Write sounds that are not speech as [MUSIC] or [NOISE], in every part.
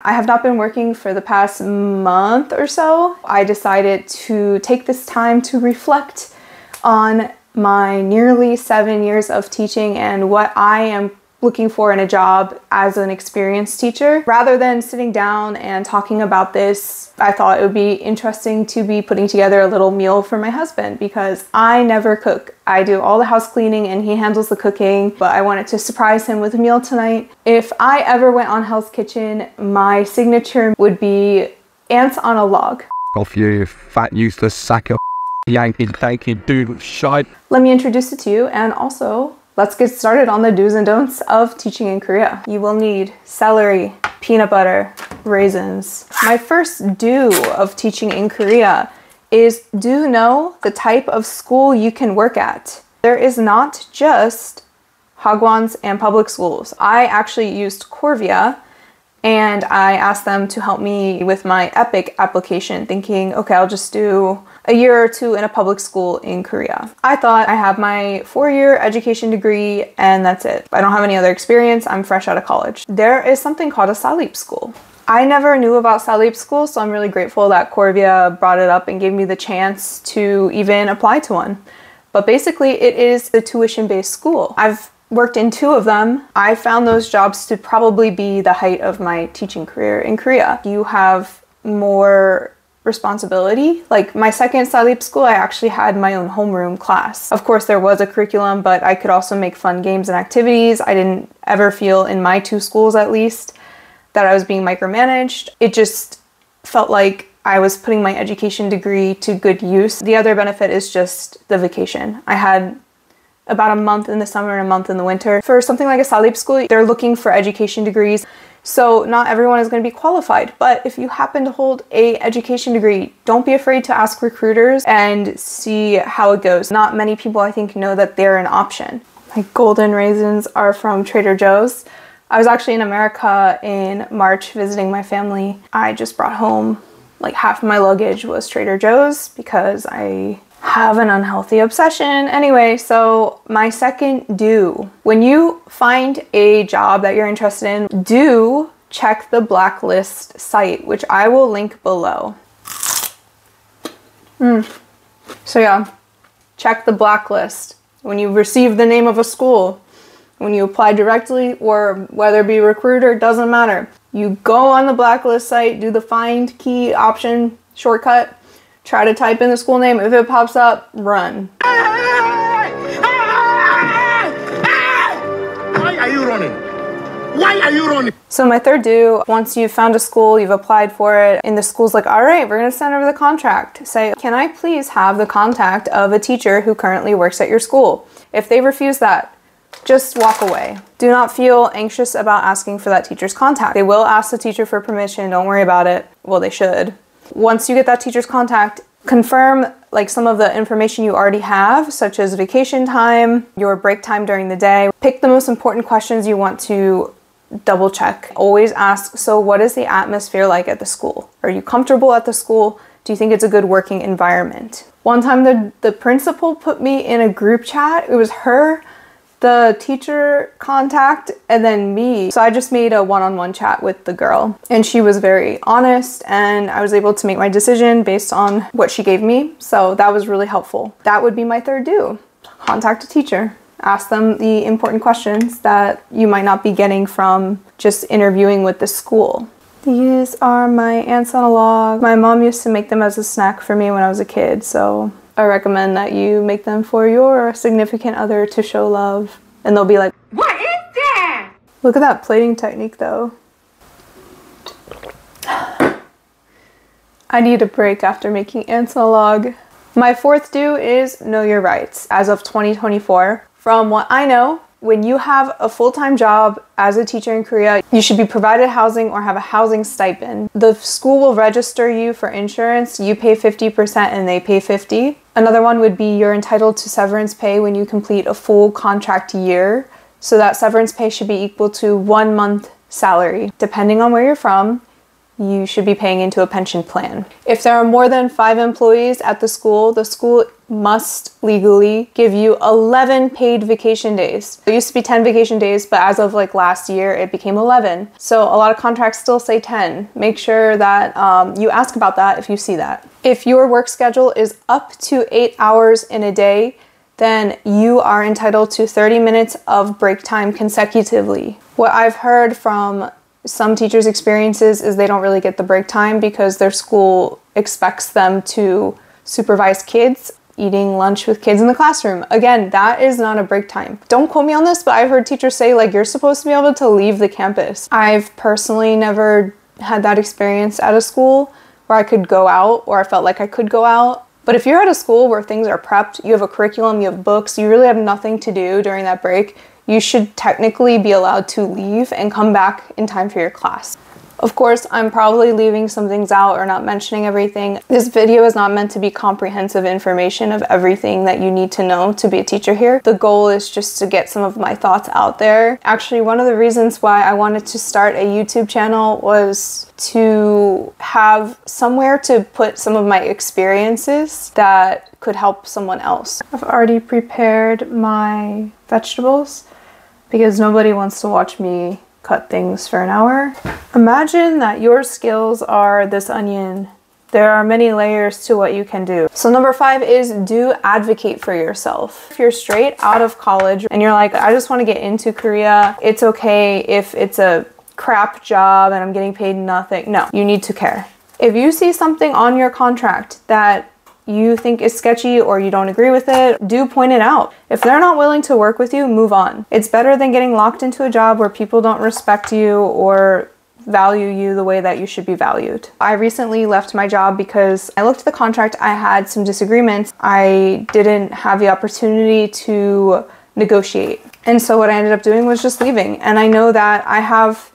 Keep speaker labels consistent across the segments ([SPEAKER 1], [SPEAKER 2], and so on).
[SPEAKER 1] I have not been working for the past month or so. I decided to take this time to reflect on my nearly seven years of teaching and what I am looking for in a job as an experienced teacher. Rather than sitting down and talking about this, I thought it would be interesting to be putting together a little meal for my husband because I never cook. I do all the house cleaning and he handles the cooking, but I wanted to surprise him with a meal tonight. If I ever went on Hell's Kitchen, my signature would be ants on a log.
[SPEAKER 2] Off you, fat, useless sack of [LAUGHS] Yankee, Yankee dude shite.
[SPEAKER 1] Let me introduce it to you and also Let's get started on the do's and don'ts of teaching in Korea. You will need celery, peanut butter, raisins. My first do of teaching in Korea is do know the type of school you can work at. There is not just hagwons and public schools. I actually used Korvia and I asked them to help me with my EPIK application, thinking, okay, I'll just do a year or two in a public school in Korea. I thought I have my four year education degree and that's it. I don't have any other experience, I'm fresh out of college. There is something called a Salip school. I never knew about Salip school, so I'm really grateful that Korvia brought it up and gave me the chance to even apply to one. But basically, it is a tuition based school. I've worked in two of them. I found those jobs to probably be the height of my teaching career in Korea. You have more responsibility. Like my second Salip school, I actually had my own homeroom class. Of course, there was a curriculum, but I could also make fun games and activities. I didn't ever feel, in my two schools at least, that I was being micromanaged. It just felt like I was putting my education degree to good use. The other benefit is just the vacation. I had about a month in the summer and a month in the winter. For something like a Salip school, they're looking for education degrees. So not everyone is going to be qualified, but if you happen to hold a education degree, don't be afraid to ask recruiters and see how it goes. Not many people I think know that they're an option. My golden raisins are from Trader Joe's. I was actually in America in March visiting my family. I just brought home like half of my luggage was Trader Joe's because I have an unhealthy obsession. Anyway, so my second do when you find a job that you're interested in, do check the blacklist site, which I will link below. Mm. So, yeah, check the blacklist. When you receive the name of a school, when you apply directly or whether it be recruiter, doesn't matter. You go on the blacklist site, do the find key option shortcut, Try to type in the school name. If it pops up, run.
[SPEAKER 3] Why are you running? Why are you running?
[SPEAKER 1] So my third do, once you've found a school, you've applied for it, and the school's like, all right, we're gonna send over the contract. Say, can I please have the contact of a teacher who currently works at your school? If they refuse that, just walk away. Do not feel anxious about asking for that teacher's contact. They will ask the teacher for permission, don't worry about it. Well, they should. Once you get that teacher's contact, confirm like some of the information you already have, such as vacation time, your break time during the day. Pick the most important questions you want to double check. Always ask, so what is the atmosphere like at the school? Are you comfortable at the school? Do you think it's a good working environment? One time the, the principal put me in a group chat. It was her, the teacher contact and then me. So I just made a one on one chat with the girl, and she was very honest, and I was able to make my decision based on what she gave me. So that was really helpful. That would be my third do contact a teacher. Ask them the important questions that you might not be getting from just interviewing with the school. These are my ants on a log. My mom used to make them as a snack for me when I was a kid, so I recommend that you make them for your significant other to show love. And they'll be like,
[SPEAKER 3] What is that?
[SPEAKER 1] Look at that plating technique though. [SIGHS] I need a break after making log. My fourth do is know your rights as of 2024. From what I know, when you have a full time job as a teacher in Korea, you should be provided housing or have a housing stipend. The school will register you for insurance. You pay 50% and they pay 50. Another one would be you're entitled to severance pay when you complete a full contract year. So that severance pay should be equal to one month salary. Depending on where you're from, you should be paying into a pension plan. If there are more than five employees at the school, the school must legally give you 11 paid vacation days. It used to be 10 vacation days, but as of like last year, it became 11. So a lot of contracts still say 10. Make sure that um, you ask about that if you see that. If your work schedule is up to eight hours in a day, then you are entitled to 30 minutes of break time consecutively. What I've heard from some teachers' experiences is they don't really get the break time because their school expects them to supervise kids eating lunch with kids in the classroom. Again, that is not a break time. Don't quote me on this, but I've heard teachers say like you're supposed to be able to leave the campus. I've personally never had that experience at a school where I could go out or I felt like I could go out. But if you're at a school where things are prepped, you have a curriculum, you have books, you really have nothing to do during that break, you should technically be allowed to leave and come back in time for your class. Of course, I'm probably leaving some things out or not mentioning everything. This video is not meant to be comprehensive information of everything that you need to know to be a teacher here. The goal is just to get some of my thoughts out there. Actually, one of the reasons why I wanted to start a YouTube channel was to have somewhere to put some of my experiences that could help someone else. I've already prepared my vegetables because nobody wants to watch me cut things for an hour. Imagine that your skills are this onion. There are many layers to what you can do. So number five is do advocate for yourself. If you're straight out of college and you're like, I just want to get into Korea, it's okay if it's a crap job and I'm getting paid nothing. No, you need to care. If you see something on your contract that you think is sketchy or you don't agree with it, do point it out. If they're not willing to work with you, move on. It's better than getting locked into a job where people don't respect you or value you the way that you should be valued. I recently left my job because I looked at the contract, I had some disagreements. I didn't have the opportunity to negotiate. And so what I ended up doing was just leaving. And I know that I have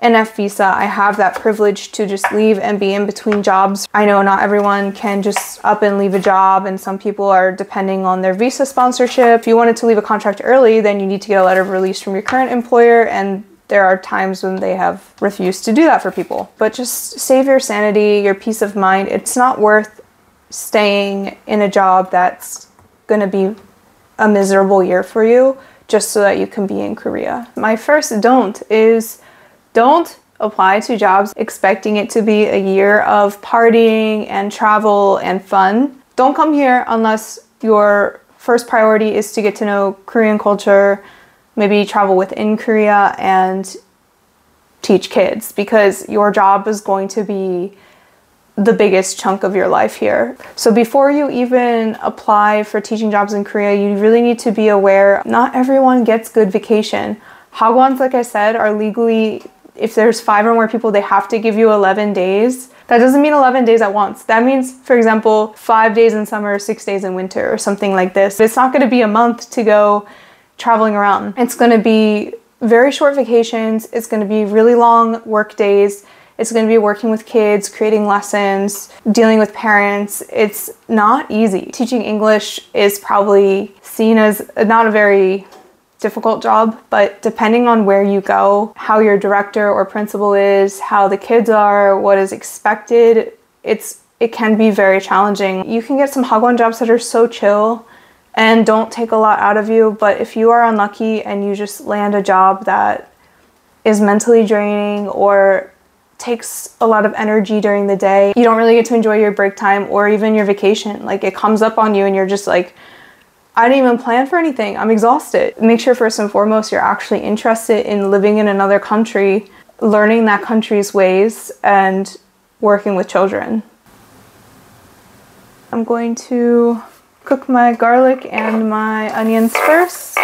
[SPEAKER 1] an F visa, I have that privilege to just leave and be in between jobs. I know not everyone can just up and leave a job, and some people are depending on their visa sponsorship. If you wanted to leave a contract early, then you need to get a letter of release from your current employer, and there are times when they have refused to do that for people. But just save your sanity, your peace of mind. It's not worth staying in a job that's gonna be a miserable year for you just so that you can be in Korea. My first don't is don't apply to jobs expecting it to be a year of partying and travel and fun. Don't come here unless your first priority is to get to know Korean culture, maybe travel within Korea and teach kids because your job is going to be the biggest chunk of your life here. So before you even apply for teaching jobs in Korea, you really need to be aware not everyone gets good vacation. Hagwons, like I said, are legally if there's five or more people, they have to give you 11 days. That doesn't mean 11 days at once. That means, for example, five days in summer, six days in winter, or something like this. It's not going to be a month to go traveling around. It's going to be very short vacations. It's going to be really long work days. It's going to be working with kids, creating lessons, dealing with parents. It's not easy. Teaching English is probably seen as not a very difficult job, but depending on where you go, how your director or principal is, how the kids are, what is expected, it's it can be very challenging. You can get some hagwon jobs that are so chill and don't take a lot out of you, but if you are unlucky and you just land a job that is mentally draining or takes a lot of energy during the day, you don't really get to enjoy your break time or even your vacation. Like it comes up on you and you're just like I didn't even plan for anything. I'm exhausted. Make sure first and foremost you're actually interested in living in another country, learning that country's ways, and working with children. I'm going to cook my garlic and my onions first.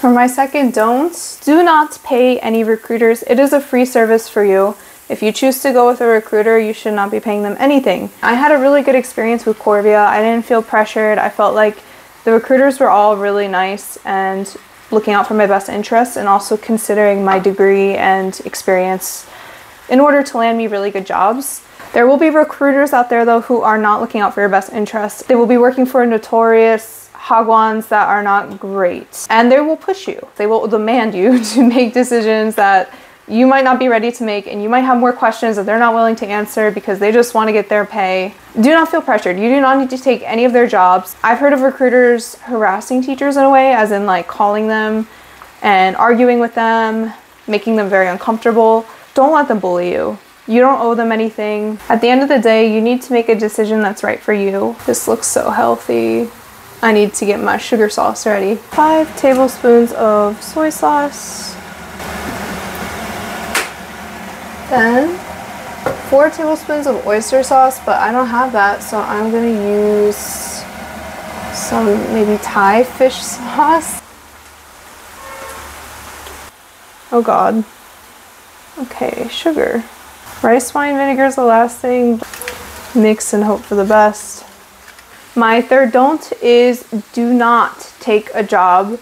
[SPEAKER 1] For my second don't, do not pay any recruiters. It is a free service for you. If you choose to go with a recruiter, you should not be paying them anything. I had a really good experience with Korvia. I didn't feel pressured. I felt like the recruiters were all really nice and looking out for my best interests and also considering my degree and experience in order to land me really good jobs. There will be recruiters out there though who are not looking out for your best interests. They will be working for notorious hagwons that are not great. And they will push you. They will demand you [LAUGHS] to make decisions that you might not be ready to make and you might have more questions that they're not willing to answer because they just want to get their pay. Do not feel pressured. You do not need to take any of their jobs. I've heard of recruiters harassing teachers in a way, as in like calling them and arguing with them, making them very uncomfortable. Don't let them bully you. You don't owe them anything. At the end of the day, you need to make a decision that's right for you. This looks so healthy. I need to get my sugar sauce ready. Five tablespoons of soy sauce. Then four tablespoons of oyster sauce, but I don't have that, so I'm gonna use some maybe Thai fish [LAUGHS] sauce. Oh god. Okay, sugar. Rice wine vinegar is the last thing. Mix and hope for the best. My third don't is do not take a job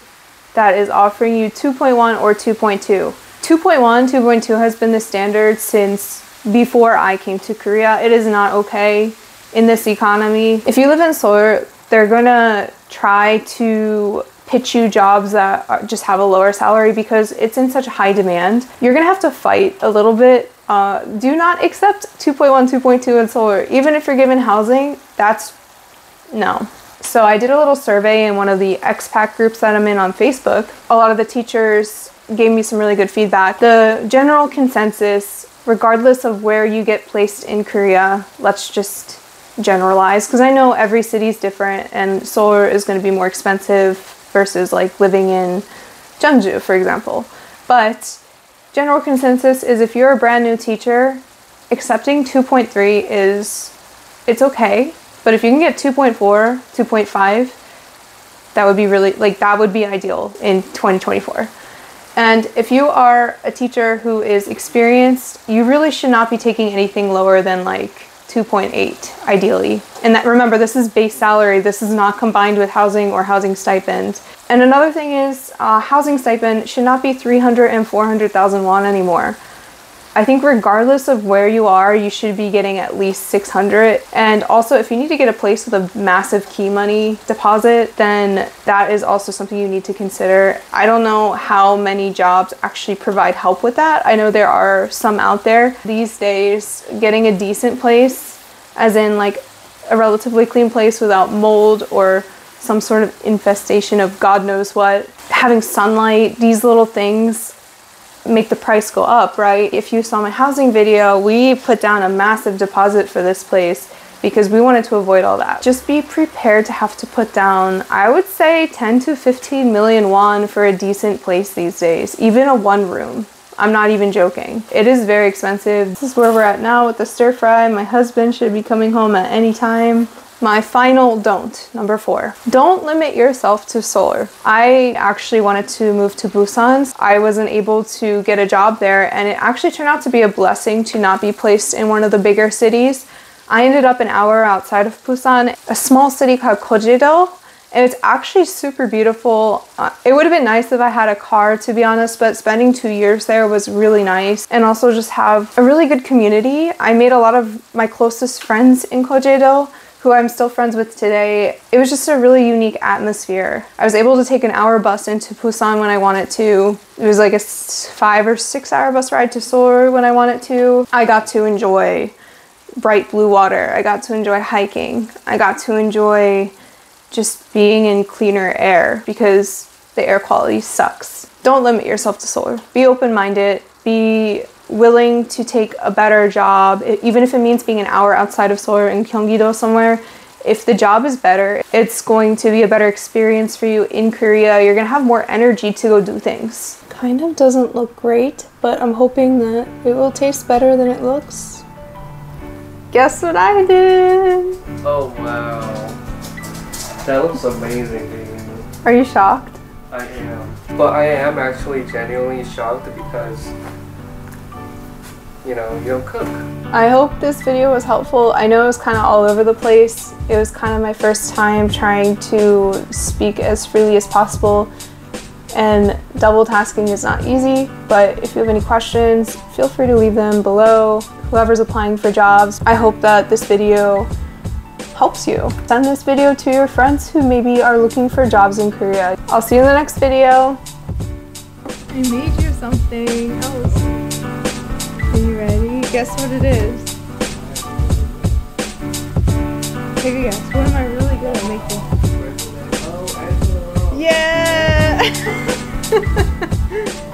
[SPEAKER 1] that is offering you 2.1 or 2.2. 2.1, 2.2 has been the standard since before I came to Korea. It is not okay in this economy. If you live in Seoul, they're gonna try to pitch you jobs that are, just have a lower salary because it's in such high demand. You're gonna have to fight a little bit. Uh, do not accept 2.1, 2.2 in Seoul. Even if you're given housing, that's no. So I did a little survey in one of the expat groups that I'm in on Facebook. A lot of the teachers gave me some really good feedback. The general consensus, regardless of where you get placed in Korea, let's just generalize because I know every city is different and Seoul is going to be more expensive versus like living in Jeonju, for example. But general consensus is if you're a brand new teacher, accepting 2.3 is it's okay, but if you can get 2.4, 2.5, that would be really like that would be ideal in 2024. And if you are a teacher who is experienced, you really should not be taking anything lower than like 2.8 ideally. And that remember this is base salary. This is not combined with housing or housing stipend. And another thing is uh, housing stipend should not be 300 and 400,000 won anymore. I think regardless of where you are, you should be getting at least 600. And also, if you need to get a place with a massive key money deposit, then that is also something you need to consider. I don't know how many jobs actually provide help with that. I know there are some out there. These days, getting a decent place, as in like a relatively clean place without mold or some sort of infestation of God knows what, having sunlight, these little things make the price go up, right? If you saw my housing video, we put down a massive deposit for this place because we wanted to avoid all that. Just be prepared to have to put down, I would say 10 to 15 million won for a decent place these days, even a one room. I'm not even joking. It is very expensive. This is where we're at now with the stir fry. My husband should be coming home at any time. My final don't, number four. Don't limit yourself to Seoul. I actually wanted to move to Busan. I wasn't able to get a job there, and it actually turned out to be a blessing to not be placed in one of the bigger cities. I ended up an hour outside of Busan, a small city called Geojedo, and it's actually super beautiful. Uh, it would have been nice if I had a car, to be honest, but spending two years there was really nice. And also just have a really good community. I made a lot of my closest friends in Geojedo who I'm still friends with today. It was just a really unique atmosphere. I was able to take an hour bus into Busan when I wanted to. It was like a five or six hour bus ride to Seoul when I wanted to. I got to enjoy bright blue water. I got to enjoy hiking. I got to enjoy just being in cleaner air because the air quality sucks. Don't limit yourself to Seoul. Be open minded. Be willing to take a better job, even if it means being an hour outside of Seoul in Gyeonggi-do somewhere. If the job is better, it's going to be a better experience for you in Korea. You're gonna have more energy to go do things. Kind of doesn't look great, but I'm hoping that it will taste better than it looks. Guess what I did?
[SPEAKER 4] Oh wow. That looks amazing, dude.
[SPEAKER 1] Are you shocked?
[SPEAKER 4] I am. But I am actually genuinely shocked because you know, you'll cook.
[SPEAKER 1] I hope this video was helpful. I know it was kind of all over the place. It was kind of my first time trying to speak as freely as possible and double tasking is not easy, but if you have any questions, feel free to leave them below. Whoever's applying for jobs, I hope that this video helps you. Send this video to your friends who maybe are looking for jobs in Korea. I'll see you in the next video. I made you something guess what it is. Take a guess. What am I really good at making? Yeah! [LAUGHS]